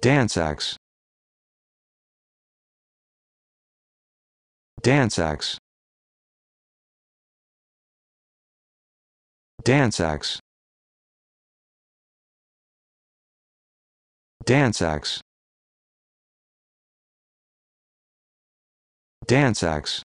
Dance axe. Dance axe. Dance axe. Dance axe. Dance axe.